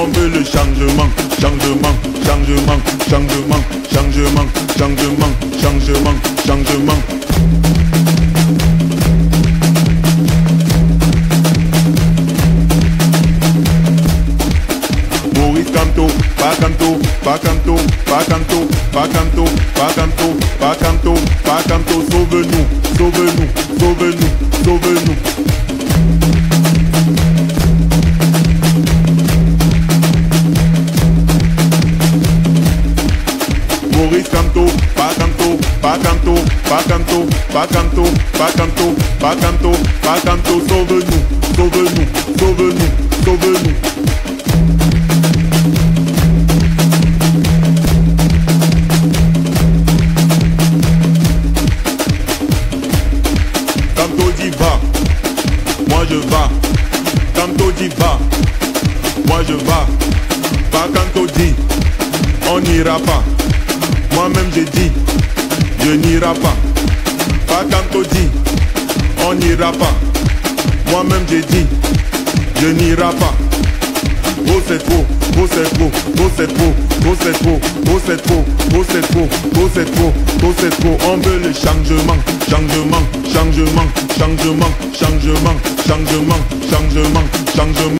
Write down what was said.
on veut le changement, changement, changement, changement, changement, changement, changement, changement. Maurice Canto, pas Canto, pas Canto, pas Canto, pas Canto, pas Canto, pas Canto, pas Canto, sauve-nous, Maurice Canto, pas Canto, pas Canto, pas Canto, pas Canto, pas Canto, pas Canto, pas Canto, sauve-nous, sauve-nous, sauve-nous, sauve-nous. Je va. Canto dit va, moi je va. Pas Canto dit, on n'ira pas. Moi-même j'ai dit, je n'irai pas. Pas Canto dit, on n'ira pas. Moi-même j'ai dit, je n'irai pas. Oh c'est trop, oh c'est trop, oh c'est trop, oh c'est trop, oh c'est trop, oh c'est trop, oh c'est trop, oh c'est trop. On veut le changement, changement, changement, changement, changement, changement, changement, changement.